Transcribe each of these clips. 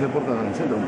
¿Qué portan en el centro?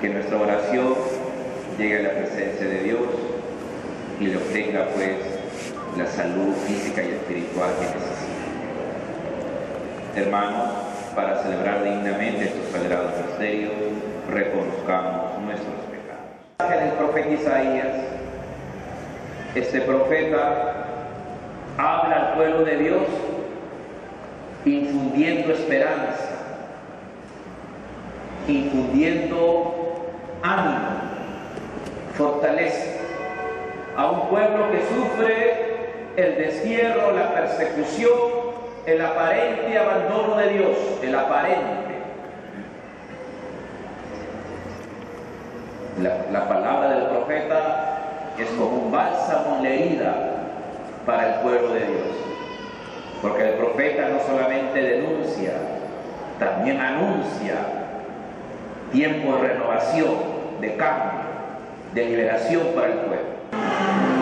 Que nuestra oración llegue a la presencia de Dios y le obtenga pues la salud física y espiritual que necesita. Hermanos, para celebrar dignamente estos sagrados misterios, reconozcamos nuestros pecados. El profeta Isaías, este profeta habla al pueblo de Dios infundiendo esperanza, infundiendo ánimo, fortaleza a un pueblo que sufre el destierro, la persecución, el aparente abandono de Dios, el aparente. La, la palabra del profeta es como un bálsamo herida para el pueblo de Dios. Porque el profeta no solamente denuncia, también anuncia tiempo de renovación, de cambio, de liberación para el pueblo.